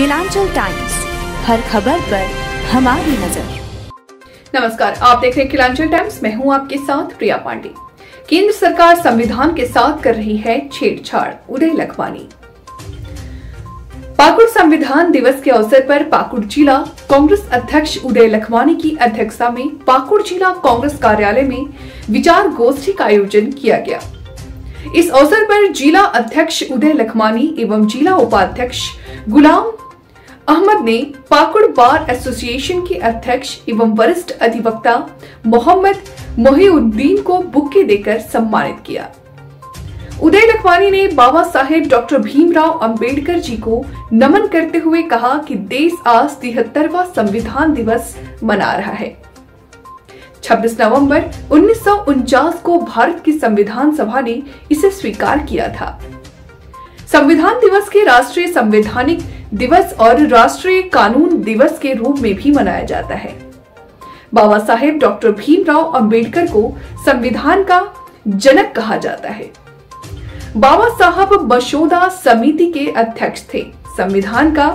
Kelanchal times, हर खबर पर हमारी नज़र। नमस्कार, आप देख रहे हैं किलांचल टाइम्स, मैं हूँ आपके साथ प्रिया पांडे। केंद्र सरकार संविधान के साथ कर रही है छेड़छाड़, उदय लखवानी पाकुड़ संविधान दिवस के अवसर पर पाकुड़ जिला कांग्रेस अध्यक्ष उदय लखवानी की अध्यक्षता में पाकुड़ जिला कांग्रेस कार्यालय में विचार गोष्ठी का आयोजन किया गया। इस अवसर पर जिला अध्यक्ष उदय लखमानी एवं जिला उपाध्यक्ष गुलाम अहमद ने पाकुड़ बार एसोसिएशन के अध्यक्ष एवं वरिष्ठ अधिवक्ता मोहम्मद मोहिउद्दीन को बुक्के देकर सम्मानित किया। उदय लखवानी ने बाबा साहेब डॉक्टर भीमराव अंबेडकर जी को नमन करते हुए कहा कि देश आज तिहत्तरवा संविधान दिवस मना रहा है। 26 नवंबर उन्नीस सौ उनचास को भारत की संविधान सभा ने इसे स्वीकार किया था। संविधान दिवस के राष्ट्रीय संवैधानिक दिवस और राष्ट्रीय कानून दिवस के रूप में भी मनाया जाता है। बाबा साहेब डॉक्टर भीमराव अंबेडकर को संविधान का जनक कहा जाता है। बाबा साहब मशोदा समिति के अध्यक्ष थे। संविधान का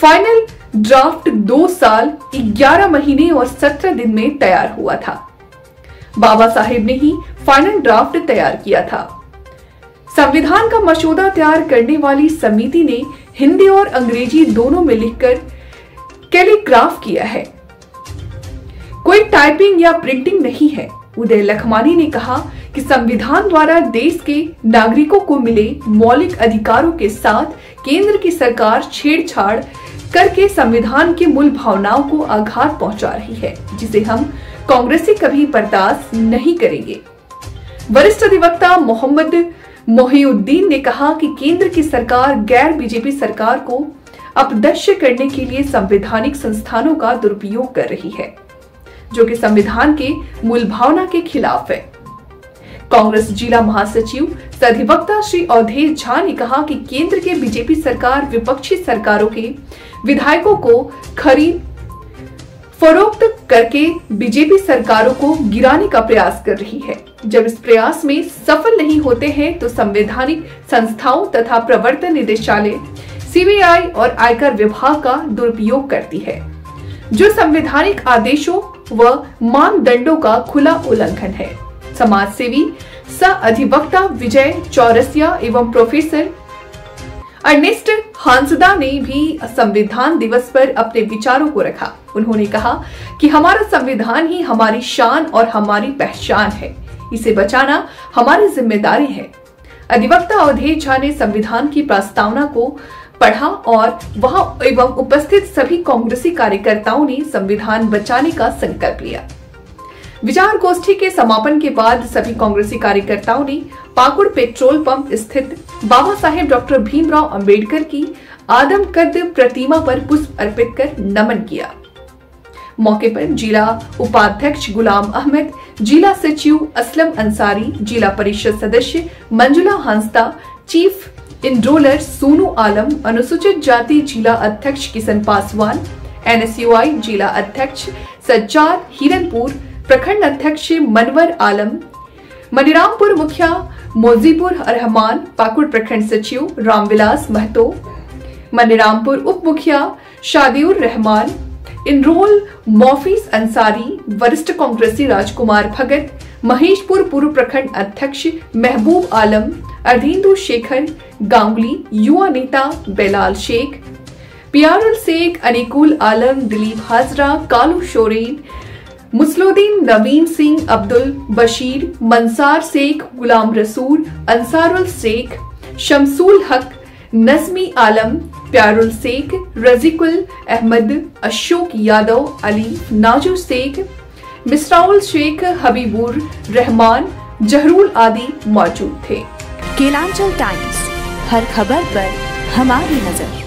फाइनल ड्राफ्ट दो साल, ग्यारह महीने और सत्रह दिन में तैयार हुआ था। बाबा साहेब ने ही फाइनल ड्राफ्ट तैयार किया था। संविधान का मसौदा तैयार करने वाली समिति ने हिंदी और अंग्रेज़ी दोनों में लिखकर कैलीग्राफ किया है। कोई टाइपिंग या प्रिंटिंग नहीं है, उदय लखमानी ने कहा कि संविधान द्वारा देश के नागरिकों को मिले मौलिक अधिकारों के साथ केंद्र की सरकार छेड़छाड़ करके संविधान की मूल भावनाओं को आघात पहुँचा रही है, जिसे हम कांग्रेसी कभी बर्दाश्त नहीं करेंगे। वरिष्ठ अधिवक्ता मोहम्मद मोहिउद्दीन ने कहा कि केंद्र की सरकार, गैर बीजेपी सरकार को अपदश्य करने के लिए संवैधानिक संस्थानों का दुरुपयोग कर रही है, जो कि संविधान के मूल भावना के खिलाफ है। कांग्रेस जिला महासचिव अधिवक्ता श्री अवधेश झा ने कहा कि केंद्र के बीजेपी सरकार, विपक्षी सरकारों के विधायकों को खरीद, फरोख्त करके बीजेपी सरकारों को गिराने का प्रयास कर रही है। जब इस प्रयास में सफल नहीं होते हैं तो संवैधानिक संस्थाओं तथा प्रवर्तन निदेशालय सीबीआई और आयकर विभाग का दुरुपयोग करती है, जो संवैधानिक आदेशों व मानदंडों का खुला उल्लंघन है। समाज सेवी सह अधिवक्ता विजय चौरसिया एवं प्रोफेसर अर्नेस्ट हांसदा ने भी संविधान दिवस पर अपने विचारों को रखा। उन्होंने कहा कि हमारा संविधान ही हमारी शान और हमारी पहचान है। इसे बचाना हमारी ज़िम्मेदारी है। अधिवक्ता अवधेश झा ने संविधान की प्रस्तावना को पढ़ा और वहाँ एवं उपस्थित सभी कांग्रेसी कार्यकर्ताओं ने संविधान बचाने का संकल्प लिया। विचार गोष्ठी के समापन के बाद सभी कांग्रेसी कार्यकर्ताओं ने पाकुड़ पेट्रोल पंप स्थित बाबा साहेब डॉक्टर भीमराव अंबेडकर की आदम कद प्रतिमा पर पुष्प अर्पित कर नमन किया। मौके पर जिला उपाध्यक्ष गुलाम अहमद जिला सचिव असलम अंसारी, जिला परिषद सदस्य मंजुला हंसता चीफ इंड्रोलर सोनू आलम, अनुसूचित जाति जिला अध्यक्ष किशन पासवान, एनएसयूआई जिला अध्यक्ष सज्जाद हिरनपुर, प्रखंड अध्यक्ष मनवर आलम, मनिरामपुर मुखिया मोजीपुर रहमान, पाकुड़ प्रखंड सचिव रामविलास महतो, मनिरामपुर उप मुखिया शादिउर रहमान इनरोल मोफीस अंसारी वरिष्ठ कांग्रेसी राजकुमार भगत महेशपुर पूर्व प्रखंड अध्यक्ष महबूब आलम अर्धेंदु शेखर गांगुली युवा नेता बेलाल शेख पियारुल शेख अनिकुल आलम दिलीप हाजरा कालू शोरेन मुसलुद्दीन नवीन सिंह अब्दुल बशीर मंसार शेख गुलाम रसूल अंसारुल शेख शमसूल हक नजमी आलम प्यारुल शेख, रजीकुल अहमद, अशोक यादव, अली नाजू शेख, मिसराउल शेख, हबीबुर रहमान, जहरूल आदि मौजूद थे। केलांचल टाइम्स, हर खबर पर हमारी नज़र।